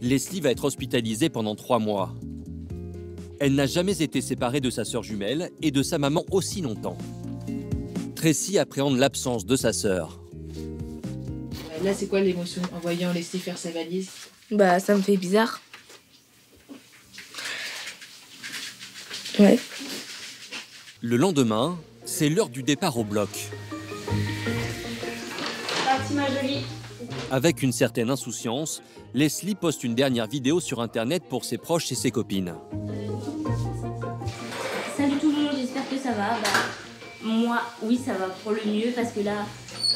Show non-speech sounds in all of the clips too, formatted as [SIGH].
Leslie va être hospitalisée pendant trois mois. Elle n'a jamais été séparée de sa sœur jumelle et de sa maman aussi longtemps. Tracy appréhende l'absence de sa sœur. Là, c'est quoi l'émotion en voyant Leslie faire sa valise? Bah, ça me fait bizarre. Ouais. Le lendemain, c'est l'heure du départ au bloc. Parti, ma jolie. Avec une certaine insouciance, Leslie poste une dernière vidéo sur Internet pour ses proches et ses copines. Salut tout le monde, j'espère que ça va. Bah, moi, oui, ça va pour le mieux parce que là,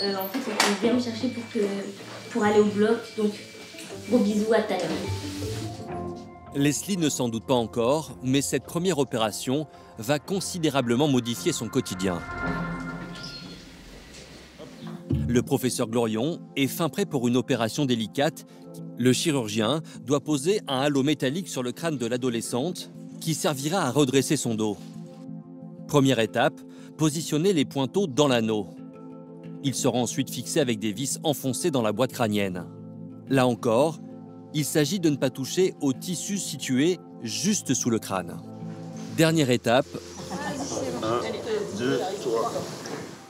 euh, en fait, on vient me chercher pour, que, pour aller au bloc. Donc, gros bisous, à l'heure. Leslie ne s'en doute pas encore, mais cette première opération va considérablement modifier son quotidien. Le professeur Glorion est fin prêt pour une opération délicate. Le chirurgien doit poser un halo métallique sur le crâne de l'adolescente qui servira à redresser son dos. Première étape, positionner les pointeaux dans l'anneau. Ils seront ensuite fixés avec des vis enfoncées dans la boîte crânienne. Là encore, il s'agit de ne pas toucher au tissu situé juste sous le crâne. Dernière étape,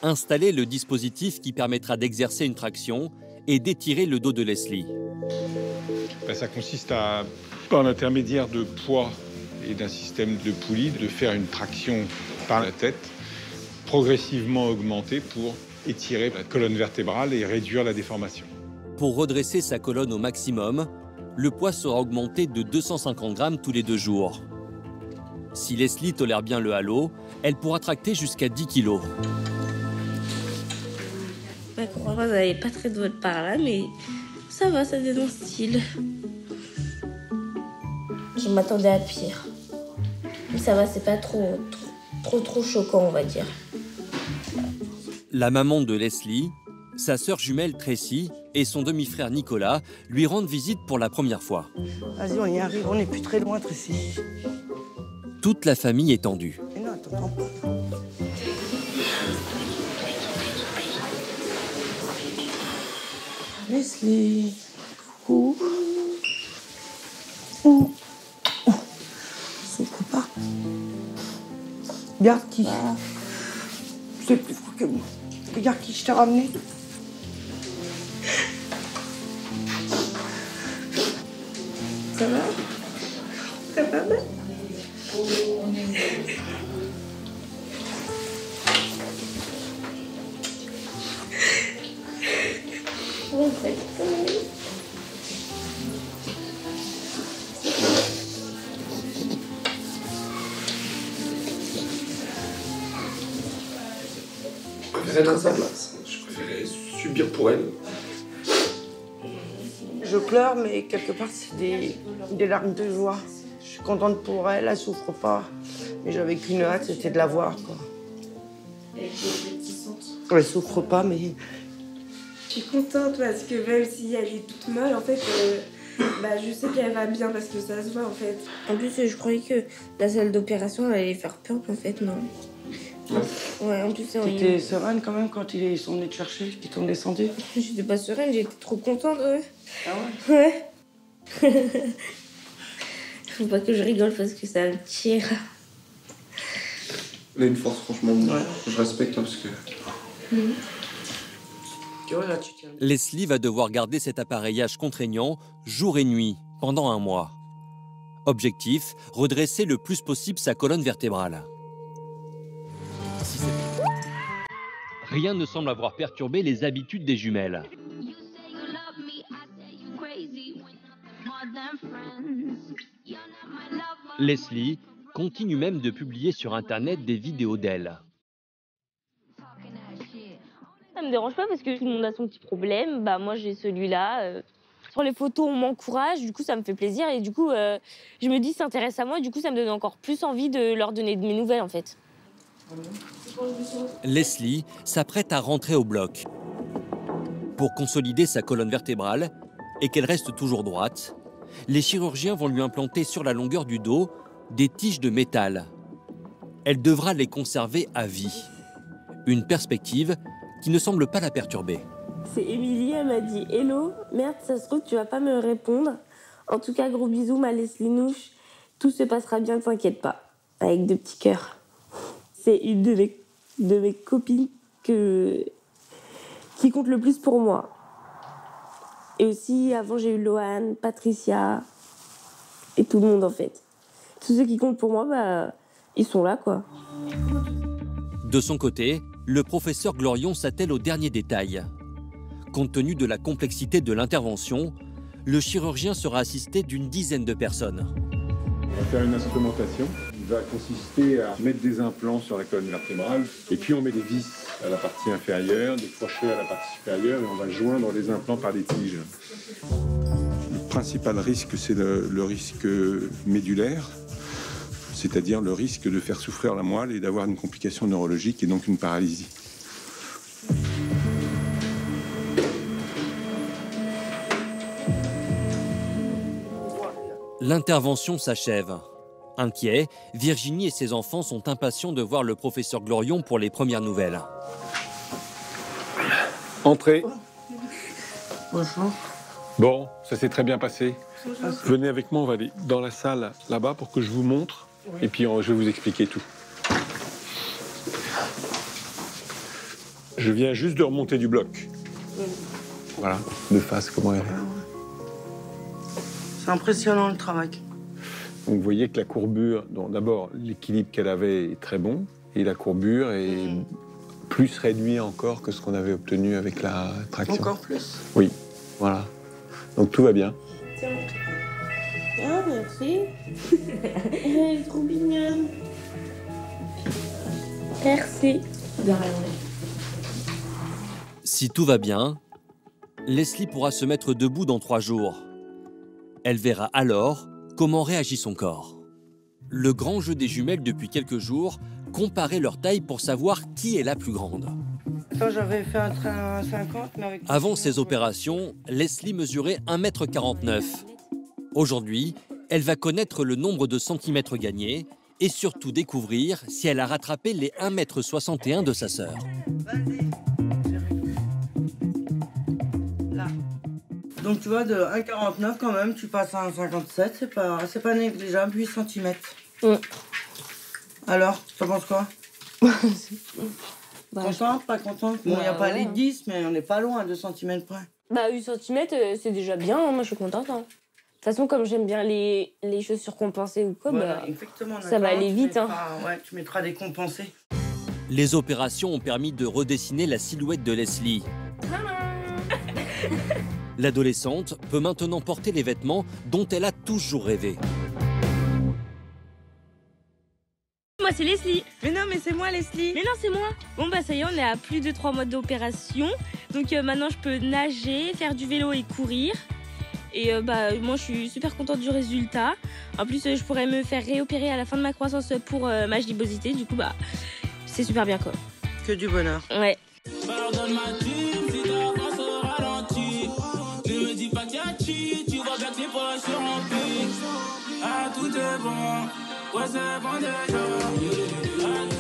installer le dispositif qui permettra d'exercer une traction et d'étirer le dos de Leslie. Ben, ça consiste à, par l'intermédiaire de poids et d'un système de poulie, de faire une traction par la tête, progressivement augmentée pour étirer la colonne vertébrale et réduire la déformation. Pour redresser sa colonne au maximum, le poids sera augmenté de 250 grammes tous les deux jours. Si Leslie tolère bien le halo, elle pourra tracter jusqu'à 10 kilos. Croix elle est pas très droite par là, mais ça va, ça devient style. Je m'attendais à pire. Mais ça va, c'est pas trop, trop, trop, trop choquant, on va dire. La maman de Leslie, sa sœur jumelle Tracy et son demi-frère Nicolas lui rendent visite pour la première fois. Vas-y, on y arrive, on n'est plus très loin, Tracy. Toute la famille est tendue. Mais non, t'entends pas. Leslie, coucou. Oh. Oh. Souffre pas. Regarde qui. C'est plus fort que moi. Regarde qui je t'ai ramené. Ça va? Ça va préférais être à sa place. Je préférais subir pour elle. Je pleure, mais quelque part, c'est des, des larmes de joie. Je suis contente pour elle, elle souffre pas. Mais j'avais qu'une hâte, c'était de la voir. Quoi. Elle souffre pas, mais Je suis contente parce que même si elle est toute molle, en fait, euh, bah, je sais qu'elle va bien parce que ça se voit en fait. En plus, je croyais que la salle d'opération elle allait faire peur, mais en fait, non? Ouais, en plus, on- t'étais sereine quand même quand ils sont venus te chercher, qu'ils t'ont descendu? [LAUGHS] j'étais pas sereine, j'étais trop contente, ouais. Ah ouais? Ouais. [LAUGHS] Faut pas que je rigole parce que ça me tire. Elle a une force, franchement, je respecte hein, parce que. Tiens. Leslie va devoir garder cet appareillage contraignant jour et nuit pendant un mois. Objectif, redresser le plus possible sa colonne vertébrale. Rien ne semble avoir perturbé les habitudes des jumelles. Leslie continue même de publier sur Internet des vidéos d'elle. Ça me dérange pas parce que tout le monde a son petit problème. Bah, moi, j'ai celui-là. euh. Sur les photos, on m'encourage. Du coup, ça me fait plaisir. Et du coup, euh, je me dis, ils s'intéressent à moi. Du coup, ça me donne encore plus envie de leur donner de mes nouvelles, en fait. Leslie s'apprête à rentrer au bloc. Pour consolider sa colonne vertébrale et qu'elle reste toujours droite, les chirurgiens vont lui implanter sur la longueur du dos des tiges de métal. Elle devra les conserver à vie. Une perspective qui ne semble pas la perturber. C'est Émilie, elle m'a dit Hello, merde, ça se trouve, tu vas pas me répondre. En tout cas, gros bisous, ma Leslie Nouche. Tout se passera bien, t'inquiète pas. Avec deux petits cœurs. C'est une de mes, de mes copines que, qui compte le plus pour moi. Et aussi, avant, j'ai eu Loane, Patricia et tout le monde en fait. Tous ceux qui comptent pour moi, bah, ils sont là quoi. De son côté, le professeur Glorion s'attelle aux derniers détails. Compte tenu de la complexité de l'intervention, le chirurgien sera assisté d'une dizaine de personnes. On va faire une instrumentation va consister à mettre des implants sur la colonne vertébrale et puis on met des vis à la partie inférieure, des crochets à la partie supérieure et on va joindre les implants par des tiges. Le principal risque, c'est le, le risque médulaire, c'est-à-dire le risque de faire souffrir la moelle et d'avoir une complication neurologique et donc une paralysie. L'intervention s'achève. Inquiets, Virginie et ses enfants sont impatients de voir le professeur Glorion pour les premières nouvelles. Entrez. Bonjour. Bon, ça s'est très bien passé. Venez avec moi, on va aller dans la salle là-bas pour que je vous montre. Et puis on- je vais vous expliquer tout. Je viens juste de remonter du bloc. Voilà, de face, comment elle est. C'est impressionnant le travail. Donc vous voyez que la courbure, d'abord l'équilibre qu'elle avait est très bon, et la courbure est plus réduite encore que ce qu'on avait obtenu avec la traction. Encore plus. Oui, voilà. Donc tout va bien. Ah, merci. [LAUGHS] Elle est trop mignonne. Merci. De rien. Si tout va bien, Leslie pourra se mettre debout dans trois jours. Elle verra alors comment réagit son corps? Le grand jeu des jumelles depuis quelques jours, comparer leur taille pour savoir qui est la plus grande. Toi, j'avais fait un train à 50, mais avec. Avant ces opérations, Leslie mesurait 1m49. Aujourd'hui, elle va connaître le nombre de centimètres gagnés et surtout découvrir si elle a rattrapé les 1m61 de sa sœur. Donc tu vois, de 1,49 quand même, tu passes à 1,57, c'est pas, c'est pas négligeable, 8 cm. Mm. Alors, t'en penses quoi? [LAUGHS] Bah, Contente, pas contente Bon, il n'y a Bah, pas ouais. les 10, mais on n'est pas loin, à 2 cm près. Bah, 8 cm, c'est déjà bien. hein. Moi, je suis contente. hein. De toute façon, comme j'aime bien les, les chaussures compensées ou quoi, Voilà, bah, ça va aller tu vite, hein. mettras- Ouais, tu mettras des compensés. Les opérations ont permis de redessiner la silhouette de Leslie. [LAUGHS] L'adolescente peut maintenant porter les vêtements dont elle a toujours rêvé. Moi, c'est Leslie. Mais non, mais c'est moi, Leslie. Mais non, c'est moi. Bon, bah, ça y est, on est à plus de trois mois d'opération. Donc, euh, maintenant, je peux nager, faire du vélo et courir. Et euh, bah, moi, je suis super contente du résultat. En plus, euh, je pourrais me faire réopérer à la fin de ma croissance pour euh, ma gibbosité. Du coup, bah, c'est super bien, quoi. Que du bonheur. Ouais. Pardonne ma Ah, tout est bon, ouais,